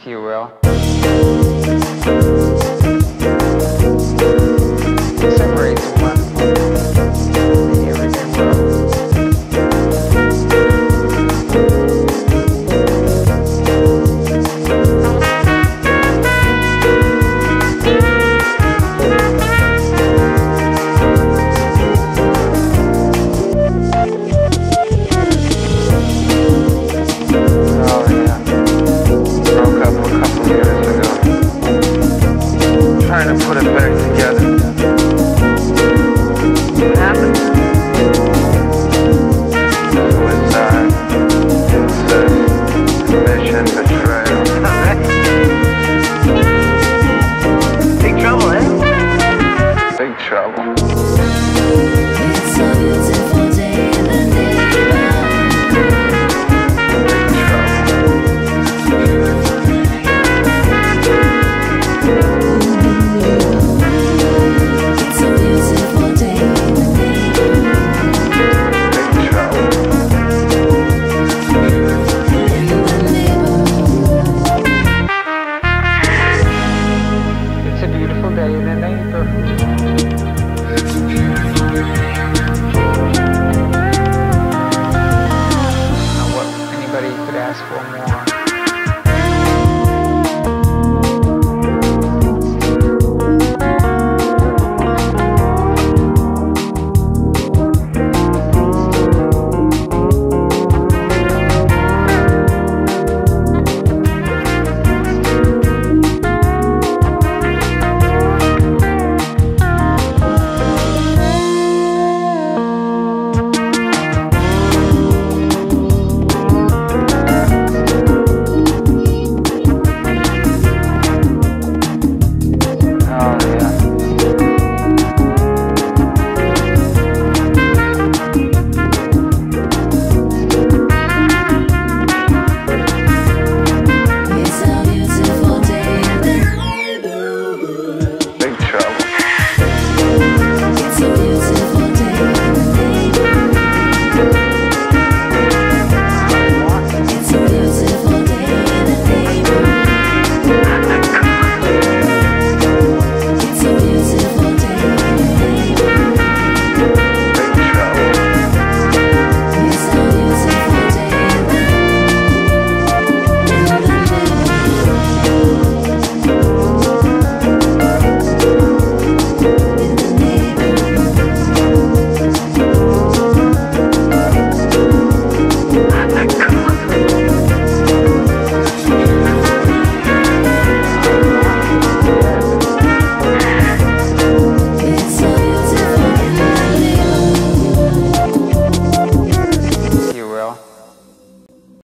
if you will.